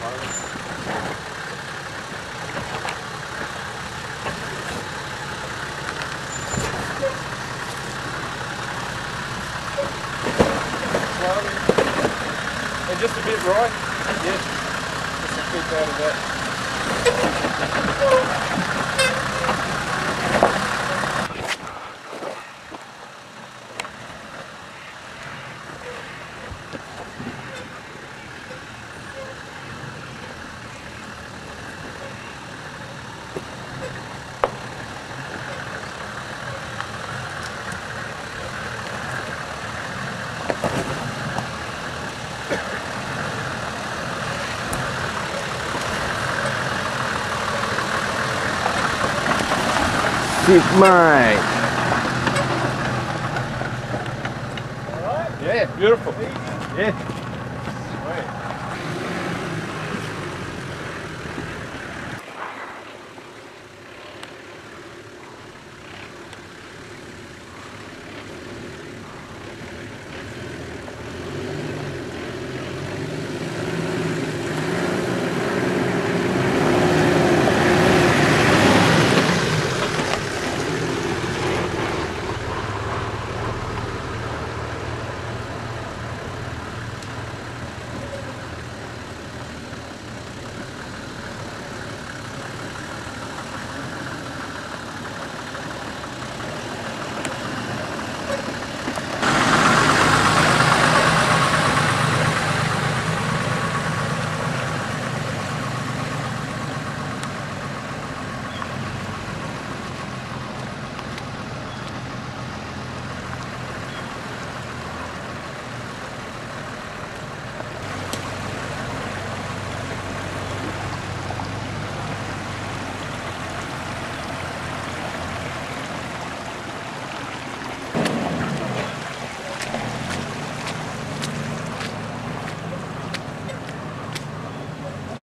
And just a bit right. Yeah. Just a bit out of that. keep mine. Yeah, beautiful. Yeah. Sweet.